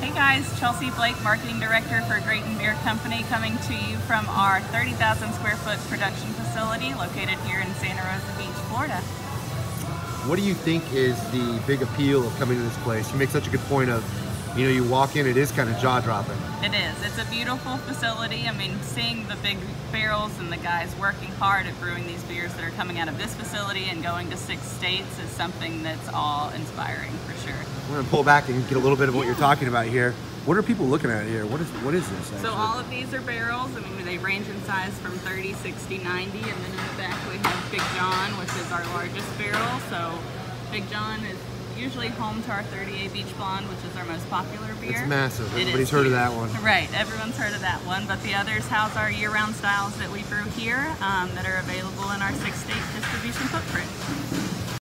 Hey guys, Chelsea Blaich, Marketing Director for Grayton Beer Company, coming to you from our 30,000 square foot production facility located here in Santa Rosa Beach, Florida. What do you think is the big appeal of coming to this place? You make such a good point of, you know, you walk in, it is kind of jaw dropping. It is. It's a beautiful facility. I mean, seeing the big barrels and the guys working hard at brewing these beers that are coming out of this facility and going to six states is something that's all inspiring for sure. We're gonna pull back and get a little bit of what you're talking about here. What are people looking at here? What is what is this? Actually? So all of these are barrels. I mean, they range in size from 30, 60, 90, and then in the back we have Big John, which is our largest barrel. So Big John is usually home to our 30A Beach Blonde, which is our most popular beer. It's massive. Everybody's heard of that one. Right, everyone's heard of that one. But the others house our year-round styles that we brew here um, that are available in our six-state distribution footprint.